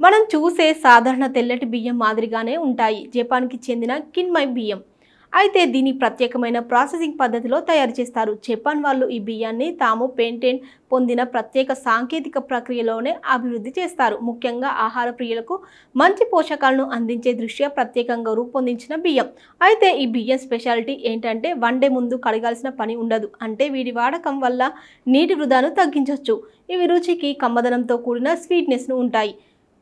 మనం చూసే సాధారణ తెల్లటి బియ్యం మాదిరిగానే ఉంటాయి. జపాన్కి చెందిన కిన్మై బియ్యం. అయితే దీని ప్రత్యేకమైన ప్రాసెసింగ్ పద్ధతిలో తయారు చేస్తారు. జపాన్ వాళ్ళు ఈ బియ్యాన్ని తాము పేటెంట్ పొందిన ప్రత్యేక సాంకేతిక ప్రక్రియలోనే అభివృద్ధి చేస్తారు. ముఖ్యంగా ఆహార ప్రియులకు మంచి పోషకాలను అందించే దృష్ట్యా ప్రత్యేకంగా రూపొందించిన బియ్యం. అయితే ఈ బియ్యం స్పెషాలిటీ ఏంటంటే వండే ముందు కడగాల్సిన పని ఉండదు. అంటే వీటి వాడకం వల్ల నీటి వృధాను తగ్గించవచ్చు ఇవి రుచికి కమ్మదనంతో కూడిన స్వీట్నెస్ను ఉంటాయి.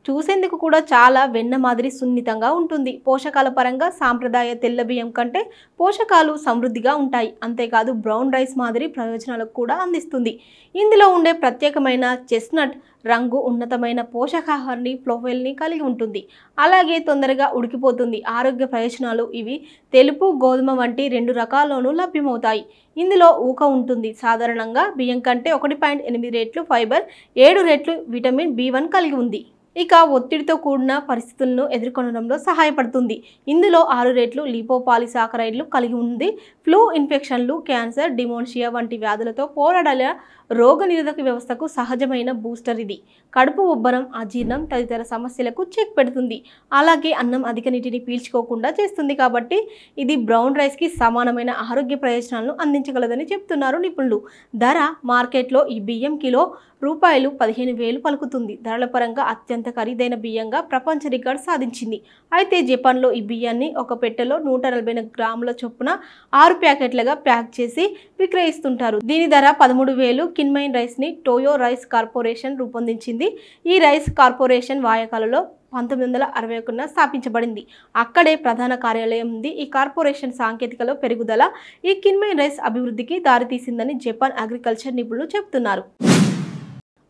చూసేందుకు కూడా చాలా వెన్న మాదిరి సున్నితంగా ఉంటుంది. పోషకాల పరంగా సాంప్రదాయ తెల్ల బియ్యం కంటే పోషకాలు సమృద్ధిగా ఉంటాయి. అంతేకాదు బ్రౌన్ రైస్ మాదిరి ప్రయోజనాలకు కూడా అందిస్తుంది. ఇందులో ఉండే ప్రత్యేకమైన చెస్నట్ రంగు ఉన్నతమైన పోషకాహారాన్ని ప్రొఫైల్ని కలిగి ఉంటుంది. అలాగే తొందరగా ఉడికిపోతుంది. ఆరోగ్య ప్రయోజనాలు ఇవి తెలుపు గోధుమ వంటి రెండు రకాల్లోనూ లభ్యమవుతాయి. ఇందులో ఊక ఉంటుంది. సాధారణంగా బియ్యం కంటే ఒకటి పాయింట్ ఎనిమిది రేట్లు ఫైబర్ ఏడు రేట్లు విటమిన్ బి వన్ కలిగి ఉంది. ఇక ఒత్తిడితో కూడిన పరిస్థితులను ఎదుర్కొనడంలో సహాయపడుతుంది. ఇందులో ఆరు రెట్లు లిపోపాలిసాకరైడ్లు కలిగి ఉంది. ఫ్లూ ఇన్ఫెక్షన్లు క్యాన్సర్ డిమోన్షియా వంటి వ్యాధులతో పోరాడాల రోగనిరోధక వ్యవస్థకు సహజమైన బూస్టర్ ఇది. కడుపు ఉబ్బరం అజీర్ణం తదితర సమస్యలకు చెక్ పెడుతుంది. అలాగే అన్నం అధిక నీటిని పీల్చుకోకుండా చేస్తుంది కాబట్టి ఇది బ్రౌన్ రైస్కి సమానమైన ఆరోగ్య ప్రయోజనాలను అందించగలదని చెప్తున్నారు నిపుణులు. ధర మార్కెట్లో ఈ బియ్యం కిలో రూపాయలు పదిహేను వేలు పలుకుతుంది. ధరల పరంగా అత్యంత ఖరీదైన బియ్యంగా ప్రపంచ రికార్డు సాధించింది. అయితే జపాన్లో ఈ బియ్యాన్ని ఒక పెట్టెలో నూట నలభై గ్రాముల చొప్పున ఆరు ప్యాకెట్లుగా ప్యాక్ చేసి విక్రయిస్తుంటారు. దీని ధర పదమూడు వేలు కిన్మైన్ రైస్ని టోయో రైస్ కార్పొరేషన్ రూపొందించింది. ఈ రైస్ కార్పొరేషన్ వాయకాలలో పంతొమ్మిది వందల అరవై ఒకటిన స్థాపించబడింది. అక్కడే ప్రధాన కార్యాలయం ఉంది. ఈ కార్పొరేషన్ సాంకేతికలో పెరుగుదల ఈ కిన్మైన్ రైస్ అభివృద్ధికి దారితీసిందని జపాన్ అగ్రికల్చర్ నిపుణులు చెబుతున్నారు.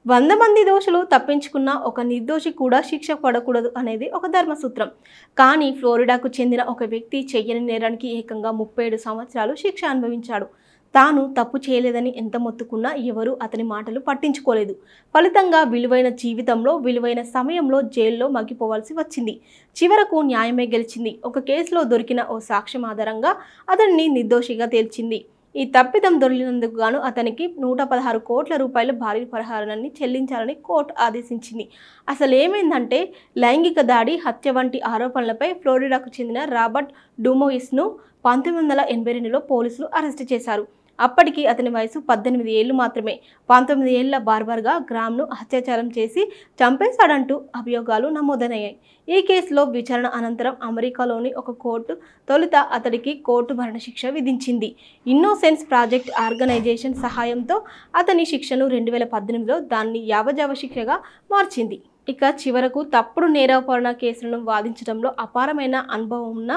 వంద మంది దోషులు తప్పించుకున్న ఒక నిర్దోషి కూడా శిక్ష పడకూడదు అనేది ఒక ధర్మసూత్రం. కానీ ఫ్లోరిడాకు చెందిన ఒక వ్యక్తి చెయ్యని నేరానికి ఏకంగా ముప్పై ఏడు సంవత్సరాలు శిక్ష అనుభవించాడు. తాను తప్పు చేయలేదని ఎంత మొత్తుకున్నా ఎవరూ అతని మాటలు పట్టించుకోలేదు. ఫలితంగా విలువైన జీవితంలో విలువైన సమయంలో జైల్లో మగ్గిపోవాల్సి వచ్చింది. చివరకు న్యాయమే గెలిచింది. ఒక కేసులో దొరికిన ఓ సాక్ష్యం ఆధారంగా అతన్ని నిర్దోషిగా తేల్చింది. ఈ తప్పిదం దొరికినందుకు గాను అతనికి నూట పదహారు కోట్ల రూపాయల భారీ పరిహారాన్ని చెల్లించాలని కోర్టు ఆదేశించింది. అసలు ఏమైందంటే లైంగిక దాడి హత్య వంటి ఆరోపణలపై ఫ్లోరిడాకు చెందిన రాబర్ట్ డూమోయిస్ను పంతొమ్మిది వందల ఎనభై రెండులో పోలీసులు అరెస్టు చేశారు. అప్పటికి అతని వయసు పద్దెనిమిది ఏళ్ళు మాత్రమే. పంతొమ్మిది ఏళ్ళ బార్బర్గా గ్రామ్ను అత్యాచారం చేసి చంపేశాడంటూ అభియోగాలు నమోదనయ్యాయి ఈ కేసులో విచారణ అనంతరం అమెరికాలోని ఒక కోర్టు తొలుత అతడికి కోర్టు మరణశిక్ష విధించింది. ఇన్నోసెన్స్ ప్రాజెక్ట్ ఆర్గనైజేషన్ సహాయంతో అతని శిక్షను రెండు వేల పద్దెనిమిదిలో దాన్ని యావజావ శిక్షగా మార్చింది. ఇక చివరకు తప్పుడు నేరాపరణ కేసులను వాదించడంలో అపారమైన అనుభవం ఉన్న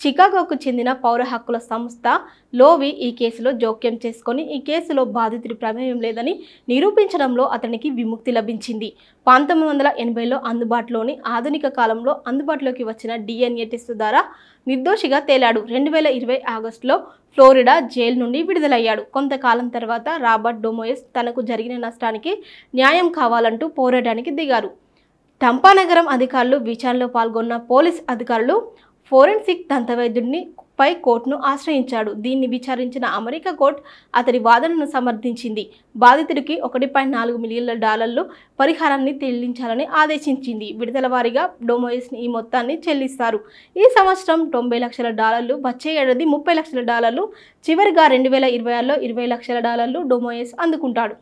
చికాగోకు చెందిన పౌర హక్కుల సంస్థ లోవి ఈ కేసులో జోక్యం చేసుకొని ఈ కేసులో బాధితుడి ప్రమేయం లేదని నిరూపించడంలో అతనికి విముక్తి లభించింది. పంతొమ్మిది వందల ఎనభైలో అందుబాటులోని ఆధునిక కాలంలో అందుబాటులోకి వచ్చిన డిఎన్ఏ టెస్టు ద్వారా నిర్దోషిగా తేలాడు. రెండు వేల ఇరవై ఆగస్టులో ఫ్లోరిడా జైలు నుండి విడుదలయ్యాడు. కొంతకాలం తర్వాత రాబర్ట్ డొమోయస్ తనకు జరిగిన నష్టానికి న్యాయం కావాలంటూ పోరాటానికి దిగారు. టంపానగరం అధికారులు విచారణలో పాల్గొన్న పోలీస్ అధికారులు ఫోరెన్సిక్ దంతవైద్యుడిని పై కోర్టును ఆశ్రయించాడు. దీన్ని విచారించిన అమెరికా కోర్టు అతడి వాదనను సమర్థించింది. బాధితుడికి ఒకటి పాయింట్ నాలుగు మిలియన్ల డాలర్లు పరిహారాన్ని చెల్లించాలని ఆదేశించింది. విడుదల వారీగా డొమోయిస్ ఈ మొత్తాన్ని చెల్లిస్తారు. ఈ సంవత్సరం తొంభై లక్షల డాలర్లు వచ్చే ఏడాది ముప్పై లక్షల డాలర్లు చివరిగా రెండు వేల ఇరవై ఆరులో ఇరవై లక్షల డాలర్లు డొమోయస్ అందుకుంటాడు.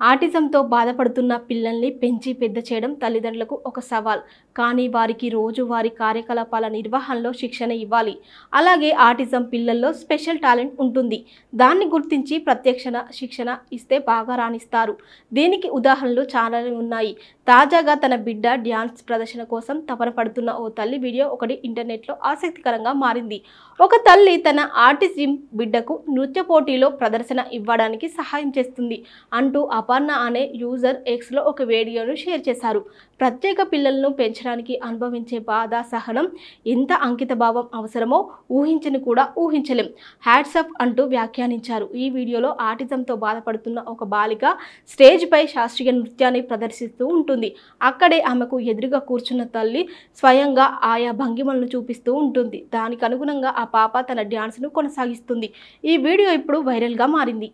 ఆటిజంతో బాధపడుతున్న పిల్లల్ని పెంచి పెద్ద చేయడం తల్లిదండ్రులకు ఒక సవాల్. కానీ వారికి రోజువారీ కార్యకలాపాల నిర్వహణలో శిక్షణ ఇవ్వాలి. అలాగే ఆటిజం పిల్లల్లో స్పెషల్ టాలెంట్ ఉంటుంది. దాన్ని గుర్తించి ప్రత్యక్షణ శిక్షణ ఇస్తే బాగా రాణిస్తారు. దీనికి ఉదాహరణలు చాలానే ఉన్నాయి. తాజాగా తన బిడ్డ డ్యాన్స్ ప్రదర్శన కోసం తపన పడుతున్న ఓ తల్లి వీడియో ఒకటి ఇంటర్నెట్లో ఆసక్తికరంగా మారింది. ఒక తల్లి తన ఆటిజం బిడ్డకు నృత్య పోటీలో ప్రదర్శన ఇవ్వడానికి సహాయం చేస్తుంది అంటూ అపర్ణ అనే యూజర్ ఎక్స్లో ఒక వీడియోను షేర్ చేశారు. ప్రత్యేక పిల్లలను పెంచడానికి అనుభవించే బాధ సహనం ఎంత అంకిత భావం అవసరమో ఊహించని కూడా ఊహించలేం. హ్యాట్సప్ అంటూ వ్యాఖ్యానించారు. ఈ వీడియోలో ఆటిజంతో బాధపడుతున్న ఒక బాలిక స్టేజ్పై శాస్త్రీయ నృత్యాన్ని ప్రదర్శిస్తూ ఉంటుంది. అక్కడే ఆమెకు ఎదురుగా కూర్చున్న తల్లి స్వయంగా ఆయా భంగిమలను చూపిస్తూ ఉంటుంది. దానికి అనుగుణంగా ఆ పాప తన డ్యాన్స్ను కొనసాగిస్తుంది. ఈ వీడియో ఇప్పుడు వైరల్గా మారింది.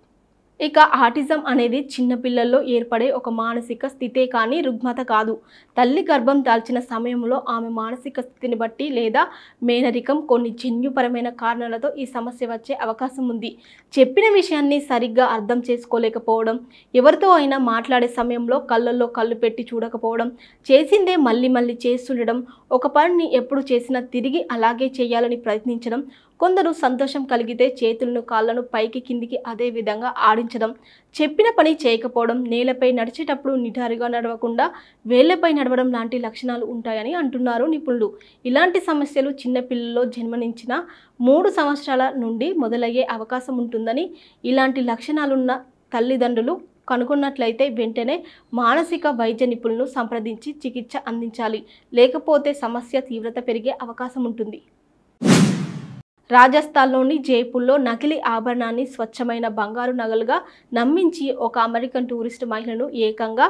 ఇక ఆటిజం అనేది చిన్నపిల్లల్లో ఏర్పడే ఒక మానసిక స్థితే కానీ రుగ్మత కాదు. తల్లి గర్భం దాల్చిన సమయంలో ఆమె మానసిక స్థితిని బట్టి లేదా మేనరికం కొన్ని జన్యుపరమైన కారణాలతో ఈ సమస్య వచ్చే అవకాశం ఉంది. చెప్పిన విషయాన్ని సరిగ్గా అర్థం చేసుకోలేకపోవడం ఎవరితో అయినా మాట్లాడే సమయంలో కళ్ళల్లో కళ్ళు పెట్టి చూడకపోవడం చేసిందే మళ్ళీ మళ్ళీ చేస్తుండడం ఒక పనిని ఎప్పుడు చేసినా తిరిగి అలాగే చేయాలని ప్రయత్నించడం కొందరు సంతోషం కలిగితే చేతులను కాళ్ళను పైకి కిందికి అదే విధంగా ఆడించడం. చెప్పిన పని చేయకపోవడం నేలపై నడిచేటప్పుడు నిటారుగా నడవకుండా వేళ్ళపై నడవడం లాంటి లక్షణాలు ఉంటాయని అంటున్నారు నిపుణులు. ఇలాంటి సమస్యలు చిన్నపిల్లల్లో జన్మనించిన మూడు సంవత్సరాల నుండి మొదలయ్యే అవకాశం ఉంటుందని ఇలాంటి లక్షణాలున్న తల్లిదండ్రులు కనుగొన్నట్లయితే వెంటనే మానసిక వైద్య నిపుణులను సంప్రదించి చికిత్స అందించాలి. లేకపోతే సమస్య తీవ్రత పెరిగే అవకాశం ఉంటుంది. రాజస్థాన్లోని జైపూర్లో నకిలీ ఆభరణాన్ని స్వచ్ఛమైన బంగారు నగలుగా నమ్మించి ఒక అమెరికన్ టూరిస్ట్ మహిళను ఏకంగా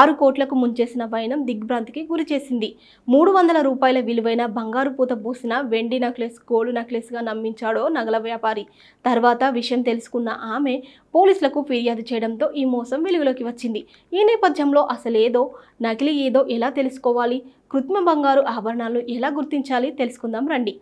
ఆరు కోట్లకు ముంచేసిన వైనం దిగ్భ్రాంతికి గురిచేసింది మూడు వందల రూపాయల విలువైన బంగారు పూత పూసిన వెండి నక్లెస్ గోల్డ్ నక్లెస్గా నమ్మించాడో నగల వ్యాపారి. తర్వాత విషయం తెలుసుకున్న ఆమె పోలీసులకు ఫిర్యాదు చేయడంతో ఈ మోసం వెలుగులోకి వచ్చింది. ఈ నేపథ్యంలో అసలేదో నకిలీ ఏదో ఎలా తెలుసుకోవాలి? కృత్రిమ బంగారు ఆభరణాలు ఎలా గుర్తించాలి? తెలుసుకుందాం రండి.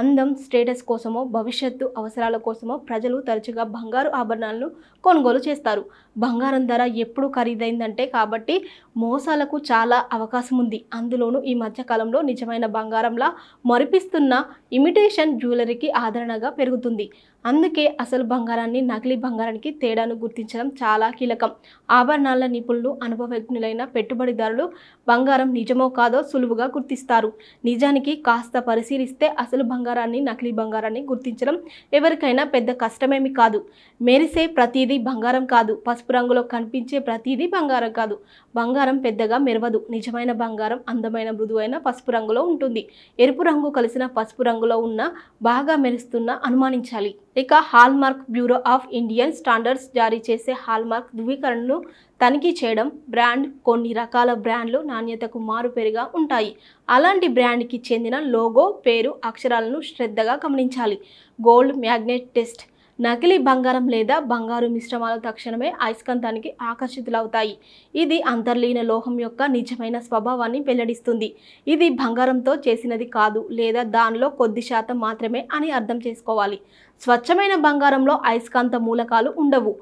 అందం స్టేటస్ కోసమో భవిష్యత్తు అవసరాల కోసమో ప్రజలు తరచుగా బంగారు ఆభరణాలను కొనుగోలు చేస్తారు. బంగారం ధర ఎప్పుడు ఖరీదైందంటే కాబట్టి మోసాలకు చాలా అవకాశం ఉంది. అందులోనూ ఈ మధ్యకాలంలో నిజమైన బంగారంలా మరిపిస్తున్న ఇమిటేషన్ జ్యువెలరీకి ఆదరణగా పెరుగుతుంది. అందుకే అసలు బంగారాన్ని నకిలీ బంగారానికి తేడాను గుర్తించడం చాలా కీలకం. ఆభరణాల నిపుణులు అనుభవజ్ఞులైన పెట్టుబడిదారులు బంగారం నిజమో కాదో సులువుగా గుర్తిస్తారు. నిజానికి కాస్త పరిశీలిస్తే అసలు బంగారాన్ని నకిలీ బంగారాన్ని గుర్తించడం ఎవరికైనా పెద్ద కష్టమేమి కాదు. మెరిసే ప్రతిదీ బంగారం కాదు. పసుపు రంగులో కనిపించే ప్రతిదీ బంగారం కాదు. బంగారం పెద్దగా మెరవదు. నిజమైన బంగారం అందమైన మృదువైన పసుపు రంగులో ఉంటుంది. ఎరుపు రంగు కలిసిన పసుపు రంగులో ఉన్న బాగా మెరుస్తున్న అనుమానించాలి. ఇక hallmark bureau of Indian standards జారీ చేసే హాల్మార్క్ ధృవీకరణను తనిఖీ చేయడం బ్రాండ్ కొన్ని రకాల బ్రాండ్లు నాణ్యతకు మారుపేరుగా ఉంటాయి. అలాంటి బ్రాండ్కి చెందిన లోగో పేరు అక్షరాలను శ్రద్ధగా గమనించాలి. గోల్డ్ మ్యాగ్నెట్ టెస్ట్ నకిలీ బంగారం లేదా బంగారు మిశ్రమాలు తక్షణమే అయస్కాంతానికి ఆకర్షితులవుతాయి. ఇది అంతర్లీన లోహం యొక్క నిజమైన స్వభావాన్ని వెల్లడిస్తుంది. ఇది బంగారంతో చేసినది కాదు లేదా దానిలో కొద్ది శాతం మాత్రమే అని అర్థం చేసుకోవాలి. స్వచ్ఛమైన బంగారంలో అయస్కాంత మూలకాలు ఉండవు.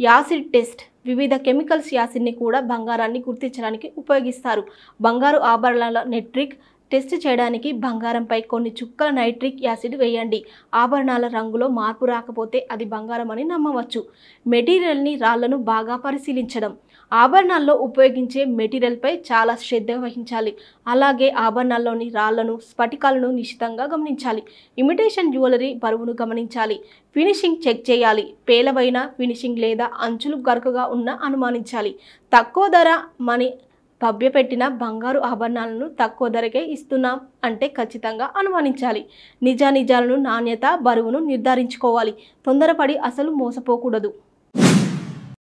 యాసిడ్ టెస్ట్ వివిధ కెమికల్స్ యాసిడ్ని కూడా బంగారాన్ని గుర్తించడానికి ఉపయోగిస్తారు. బంగారు ఆభరణాల నెట్రిక్ టెస్ట్ చేయడానికి బంగారంపై కొన్ని చుక్కల నైట్రిక్ యాసిడ్ వేయండి. ఆభరణాల రంగులో మార్పు రాకపోతే అది బంగారం అని నమ్మవచ్చు. మెటీరియల్ని రాళ్ళను బాగా పరిశీలించడం. ఆభరణాల్లో ఉపయోగించే మెటీరియల్పై చాలా శ్రద్ధ వహించాలి. అలాగే ఆభరణాల్లోని రాళ్ళను స్ఫటికాలను నిశితంగా గమనించాలి. ఇమిటేషన్ జ్యువెలరీ బరువును గమనించాలి. ఫినిషింగ్ చెక్ చేయాలి. పేలవైన ఫినిషింగ్ లేదా అంచులు గరుకుగా ఉన్న అనుమానించాలి. తక్కువ ధర మనీ భవ్యపెట్టిన బంగారు ఆభరణాలను తక్కువ ధరకే ఇస్తున్నాం అంటే ఖచ్చితంగా అనుమానించాలి. నిజానిజాలను నాణ్యత బరువును నిర్ధారించుకోవాలి. తొందరపడి అసలు మోసపోకూడదు.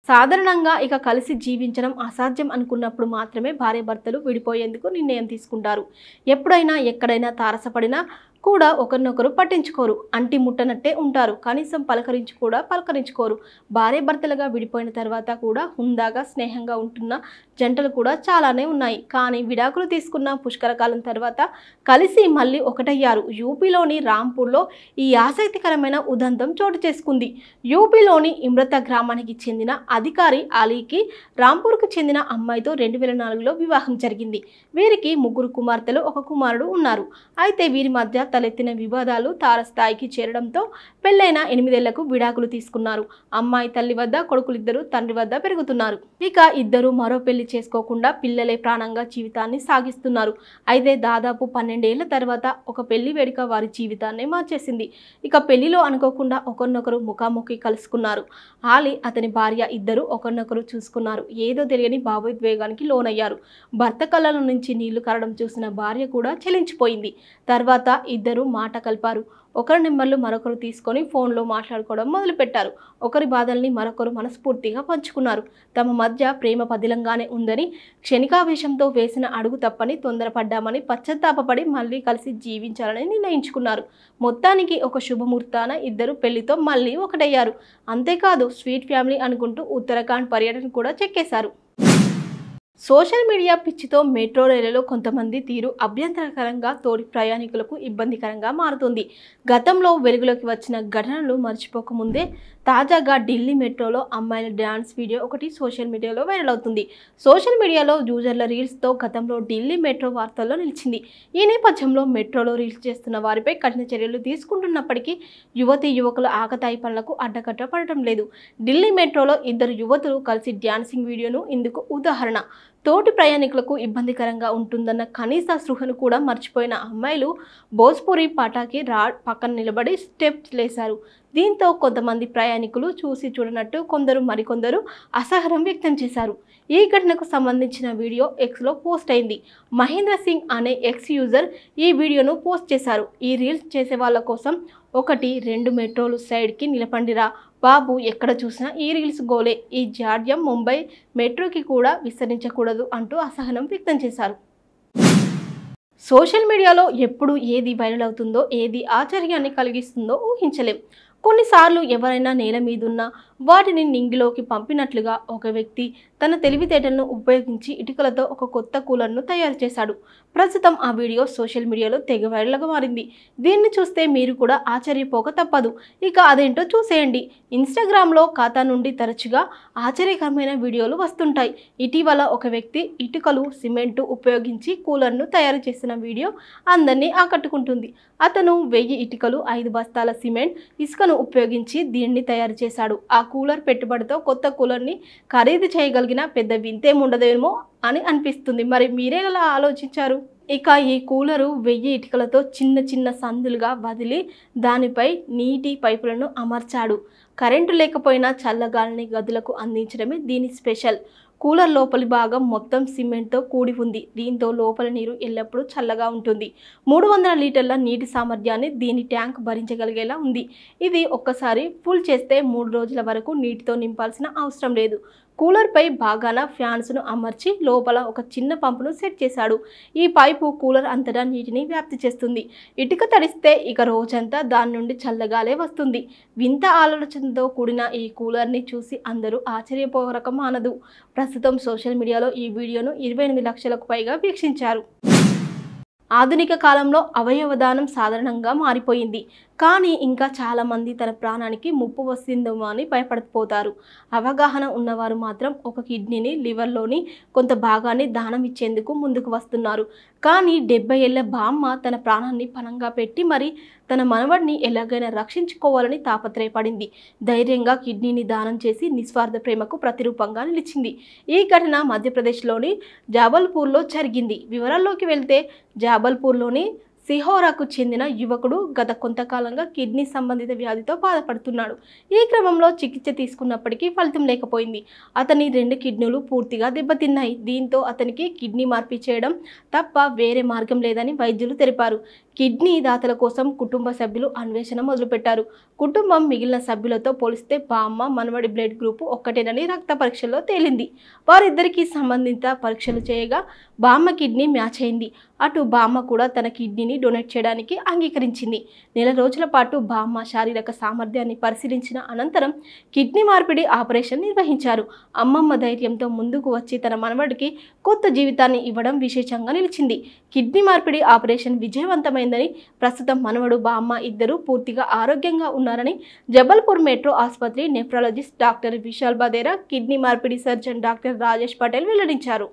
సాధారణంగా ఇక కలిసి జీవించడం అసాధ్యం అనుకున్నప్పుడు మాత్రమే భార్యాభర్తలు విడిపోయేందుకు నిర్ణయం తీసుకుంటారు. ఎప్పుడైనా ఎక్కడైనా తారసపడినా కూడా ఒకరినొకరు పట్టించుకోరు. అంటి ముట్టనట్టే ఉంటారు. కనీసం పలకరించి కూడా పలకరించుకోరు. భార్యాభర్తలుగా విడిపోయిన తర్వాత కూడా హుందాగా స్నేహంగా ఉంటున్న జంటలు కూడా చాలానే ఉన్నాయి. కానీ విడాకులు తీసుకున్న పుష్కరకాలం తర్వాత కలిసి మళ్ళీ ఒకటయ్యారు. యూపీలోని రాంపూర్లో ఈ ఆసక్తికరమైన ఉదంతం చోటు చేసుకుంది. యూపీలోని ఇమ్రత గ్రామానికి చెందిన అధికారి అలీకి రాంపూర్కు చెందిన అమ్మాయితో రెండు వేల నాలుగులో వివాహం జరిగింది. వీరికి ముగ్గురు కుమార్తెలు ఒక కుమారుడు ఉన్నారు. అయితే వీరి మధ్య తలెత్తిన వివాదాలు తారస్థాయికి చేరడంతో పెళ్ళైన ఎనిమిదేళ్ళకు విడాకులు తీసుకున్నారు. అమ్మాయి తల్లి వద్ద కొడుకులిద్దరూ తండ్రి వద్ద పెరుగుతున్నారు. ఇక ఇద్దరు మరో పెళ్ళి చేసుకోకుండా పిల్లలే ప్రాణంగా జీవితాన్ని సాగిస్తున్నారు. అయితే దాదాపు పన్నెండేళ్ళ తర్వాత ఒక పెళ్ళి వేడుక వారి జీవితాన్ని మార్చేసింది. ఇక పెళ్ళిలో అనుకోకుండా ఒకరినొకరు ముఖాముఖి కలుసుకున్నారు. ఆలి అతని భార్య ఇద్దరు ఒకరినొకరు చూసుకున్నారు. ఏదో తెలియని భావోద్వేగానికి లోనయ్యారు. భర్త కళ్ళ నుంచి నీళ్ళు కరడం చూసిన భార్య కూడా చెలించిపోయింది. తర్వాత ఇద్దరు మాట కలిపారు. ఒకరి నెంబర్లు మరొకరు తీసుకొని ఫోన్లో మాట్లాడుకోవడం మొదలుపెట్టారు. ఒకరి బాధల్ని మరొకరు మనస్ఫూర్తిగా పంచుకున్నారు. తమ మధ్య ప్రేమ పదిలంగానే ఉందని క్షణికావేశంతో వేసిన అడుగు తప్పని తొందరపడ్డామని పశ్చాత్తాపపడి మళ్ళీ కలిసి జీవించాలని నిర్ణయించుకున్నారు. మొత్తానికి ఒక శుభముహూర్తాన ఇద్దరు పెళ్ళితో మళ్ళీ ఒకటయ్యారు. అంతేకాదు స్వీట్ ఫ్యామిలీ అనుకుంటూ ఉత్తరాఖండ్ పర్యటన కూడా చెక్కేశారు. సోషల్ మీడియా పిచ్చితో మెట్రో రైళ్ళలో కొంతమంది తీరు అభ్యంతరకరంగా తోటి ప్రయాణికులకు ఇబ్బందికరంగా మారుతుంది. గతంలో వెలుగులోకి వచ్చిన ఘటనలు మర్చిపోకముందే తాజాగా ఢిల్లీ మెట్రోలో అమ్మాయిల డ్యాన్స్ వీడియో ఒకటి సోషల్ మీడియాలో వైరల్ అవుతుంది. సోషల్ మీడియాలో యూజర్ల రీల్స్తో గతంలో ఢిల్లీ మెట్రో వార్తల్లో నిలిచింది. ఈ నేపథ్యంలో మెట్రోలో రీల్స్ చేస్తున్న వారిపై కఠిన చర్యలు తీసుకుంటున్నప్పటికీ యువతి యువకుల ఆకతాయి పనులకు అడ్డకట్ట పడటం లేదు. ఢిల్లీ మెట్రోలో ఇద్దరు యువతులు కలిసి డ్యాన్సింగ్ వీడియోను ఇందుకు ఉదాహరణ. తోటి ప్రయాణికులకు ఇబ్బందికరంగా ఉంటుందన్న కనీస సృహను కూడా మర్చిపోయిన అమ్మాయిలు భోజ్పురి పాటాకి రా పక్కన నిలబడి స్టెప్స్ లేశారు. దీంతో కొంతమంది ప్రయాణికులు చూసి చూడనట్టు కొందరు మరికొందరు అసహనం వ్యక్తం చేశారు. ఈ ఘటనకు సంబంధించిన వీడియో ఎక్స్లో పోస్ట్ అయింది. మహేంద్ర సింగ్ అనే ఎక్స్ యూజర్ ఈ వీడియోను పోస్ట్ చేశారు. ఈ రీల్స్ చేసే వాళ్ళ కోసం ఒకటి రెండు మెట్రోలు సైడ్కి నిలపండిరా. బాబు ఎక్కడ చూసినా ఈ రీల్స్ గోలే. ఈ జాడ్యం ముంబై మెట్రోకి కూడా విస్తరించకూడదు అంటూ అసహనం వ్యక్తం చేశారు. సోషల్ మీడియాలో ఎప్పుడు ఏది వైరల్ అవుతుందో ఏది ఆశ్చర్యాన్ని కలిగిస్తుందో ఊహించలేం. కొన్నిసార్లు ఎవరైనా నేల మీదున్న వాటిని నింగిలోకి పంపినట్లుగా ఒక వ్యక్తి తన తెలివితేటలను ఉపయోగించి ఇటుకలతో ఒక కొత్త కూలర్ను తయారు చేశాడు. ప్రస్తుతం ఆ వీడియో సోషల్ మీడియాలో తెగ వైరల్గా మారింది. దీన్ని చూస్తే మీరు కూడా ఆశ్చర్యపోక తప్పదు. ఇక అదేంటో చూసేయండి. ఇన్స్టాగ్రామ్లో ఖాతా నుండి తరచుగా ఆశ్చర్యకరమైన వీడియోలు వస్తుంటాయి. ఇటీవల ఒక వ్యక్తి ఇటుకలు సిమెంటు ఉపయోగించి కూలర్ను తయారు చేసిన వీడియో అందరినీ ఆకట్టుకుంటుంది. అతను వెయ్యి ఇటుకలు ఐదు బస్తాల సిమెంట్ ఇసుకను ఉపయోగించి దీన్ని తయారు చేశాడు. ఆ కూలర్ పెట్టుబడితో కొత్త కూలర్ని ఖరీదు చేయగలిగిన పెద్ద వింతేముండదేమో అని అనిపిస్తుంది. మరి మీరే ఎలా ఆలోచించారు? ఇక ఈ కూలరు వెయ్యి ఇటుకలతో చిన్న చిన్న సందులుగా వదిలి దానిపై నీటి పైపులను అమర్చాడు. కరెంటు లేకపోయినా చల్లగాలిని గదులకు అందించడమే దీని స్పెషల్. కూలర్ లోపలి భాగం మొత్తం సిమెంట్తో కూడి ఉంది. దీంతో లోపల నీరు ఎల్లప్పుడూ చల్లగా ఉంటుంది. మూడు వందల లీటర్ల నీటి సామర్థ్యాన్ని దీని ట్యాంక్ భరించగలిగేలా ఉంది. ఇది ఒక్కసారి ఫుల్ చేస్తే మూడు రోజుల వరకు నీటితో నింపాల్సిన అవసరం లేదు. కూలర్పై బాగాన ఫ్యాన్స్ను అమర్చి లోపల ఒక చిన్న పంపును సెట్ చేశాడు. ఈ పైపు కూలర్ అంతటా నీటిని వ్యాప్తి చేస్తుంది. ఇటుక తడిస్తే ఇక రోజంతా దాని నుండి చల్లగాలే వస్తుంది. వింత ఆలోచనతో కూడిన ఈ కూలర్ని చూసి అందరూ ఆశ్చర్యపోరక మానదు ప్రస్తుతం సోషల్ మీడియాలో ఈ వీడియోను ఇరవై ఎనిమిది లక్షలకు పైగా వీక్షించారు. ఆధునిక కాలంలో అవయవదానం సాధారణంగా మారిపోయింది. కానీ ఇంకా చాలామంది తన ప్రాణానికి ముప్పు వస్తుందేమో అని భయపడిపోతారు అవగాహన ఉన్నవారు మాత్రం ఒక కిడ్నీని లివర్లోని కొంత భాగాన్ని దానం ఇచ్చేందుకు ముందుకు వస్తున్నారు. కానీ డెబ్బై ఏళ్ళ బామ్మ తన ప్రాణాన్ని పణంగా పెట్టి మరి తన మనవడిని ఎలాగైనా రక్షించుకోవాలని తాపత్రయపడింది. ధైర్యంగా కిడ్నీని దానం చేసి నిస్వార్థ ప్రేమకు ప్రతిరూపంగా నిలిచింది. ఈ ఘటన మధ్యప్రదేశ్లోని జాబల్పూర్లో జరిగింది. వివరాల్లోకి వెళ్తే జాబల్పూర్లోని సిహోరాకు చెందిన యువకుడు గత కొంతకాలంగా కిడ్నీ సంబంధిత వ్యాధితో బాధపడుతున్నాడు. ఈ క్రమంలో చికిత్స తీసుకున్నప్పటికీ ఫలితం లేకపోయింది. అతని రెండు కిడ్నీలు పూర్తిగా దెబ్బతిన్నాయి. దీంతో అతనికి కిడ్నీ మార్పి చేయడం తప్ప వేరే మార్గం లేదని వైద్యులు తెలిపారు. కిడ్నీ దాతల కోసం కుటుంబ సభ్యులు అన్వేషణ మొదలుపెట్టారు. కుటుంబం మిగిలిన సభ్యులతో పోలిస్తే బామ్మ మనవడి బ్లడ్ గ్రూప్ ఒక్కటేనని రక్త పరీక్షల్లో తేలింది. వారిద్దరికీ సంబంధిత పరీక్షలు చేయగా బామ్మ కిడ్నీ మ్యాచ్ అయింది. అటు బామ్మ కూడా తన కిడ్నీని డొనేట్ చేయడానికి అంగీకరించింది. నెల రోజుల పాటు బామ్మ శారీరక సామర్థ్యాన్ని పరిశీలించిన అనంతరం కిడ్నీ మార్పిడి ఆపరేషన్ నిర్వహించారు. అమ్మమ్మ ధైర్యంతో ముందుకు వచ్చి తన మనవడికి కొత్త జీవితాన్ని ఇవ్వడం విశేషంగా నిలిచింది. కిడ్నీ మార్పిడి ఆపరేషన్ విజయవంతమైందని ప్రస్తుతం మనవడు బామ్మ ఇద్దరు పూర్తిగా ఆరోగ్యంగా ఉన్నారని జబల్పూర్ మెట్రో ఆసుపత్రి nephrologist doctor Vishal Badera kidney మార్పిడి సర్జన్ డాక్టర్ రాజేష్ పటేల్ వెల్లడించారు.